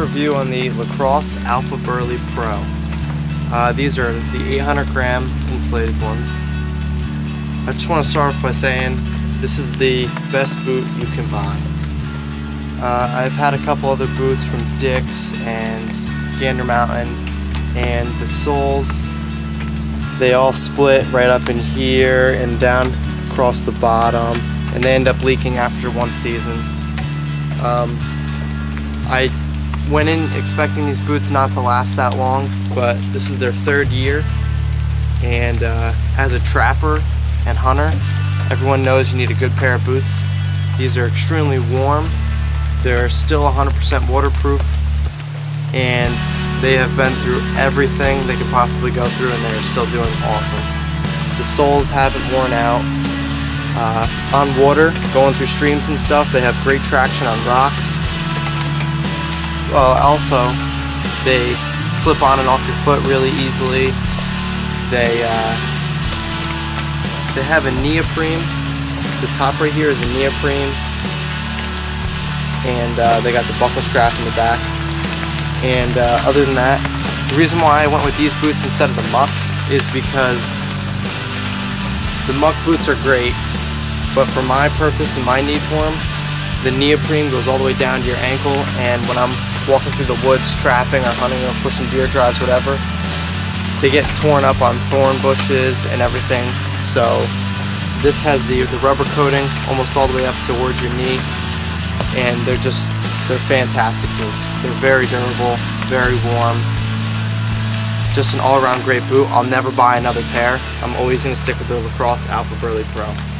review on the Lacrosse AlphaBurly Pro. Uh, these are the 800 gram insulated ones. I just want to start off by saying this is the best boot you can buy. Uh, I've had a couple other boots from Dick's and Gander Mountain and the soles they all split right up in here and down across the bottom and they end up leaking after one season. Um, I went in expecting these boots not to last that long, but this is their third year. And uh, as a trapper and hunter, everyone knows you need a good pair of boots. These are extremely warm. They're still 100% waterproof. And they have been through everything they could possibly go through and they're still doing awesome. The soles haven't worn out. Uh, on water, going through streams and stuff, they have great traction on rocks also, they slip on and off your foot really easily. They uh, they have a neoprene. The top right here is a neoprene, and uh, they got the buckle strap in the back. And uh, other than that, the reason why I went with these boots instead of the mucks is because the muck boots are great, but for my purpose and my need for them, the neoprene goes all the way down to your ankle, and when I'm walking through the woods, trapping or hunting or pushing deer drives, whatever, they get torn up on thorn bushes and everything. So this has the, the rubber coating almost all the way up towards your knee, and they're just, they're fantastic boots. They're very durable, very warm, just an all-around great boot. I'll never buy another pair. I'm always going to stick with the Lacrosse AlphaBurly Pro.